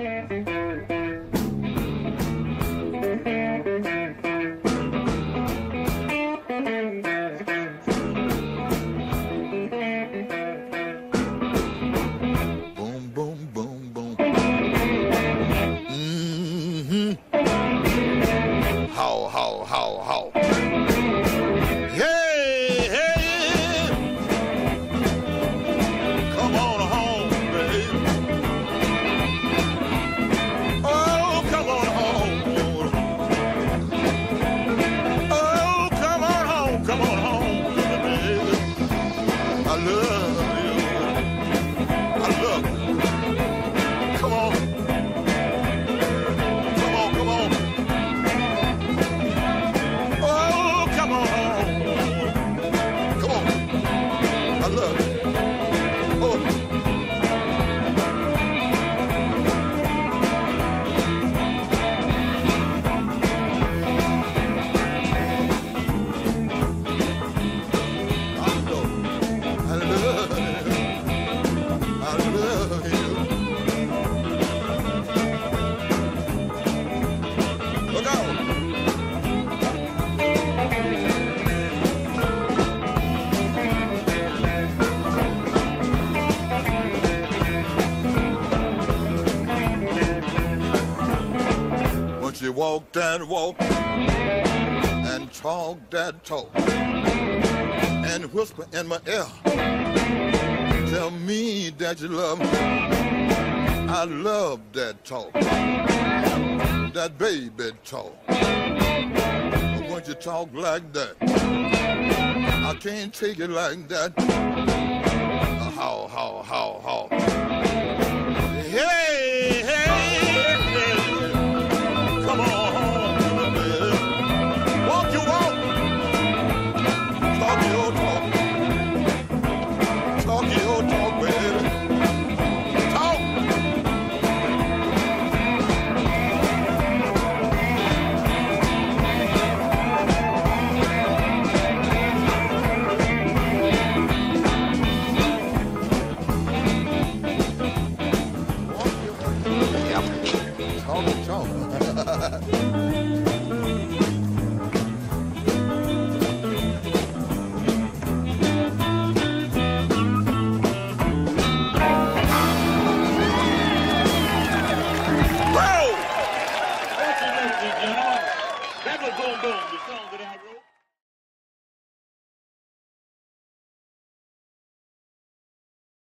Thank you. I You walk that walk and talk that talk and whisper in my ear, tell me that you love me. I love that talk, that baby talk. But once you talk like that, I can't take it like that. Call it Tone.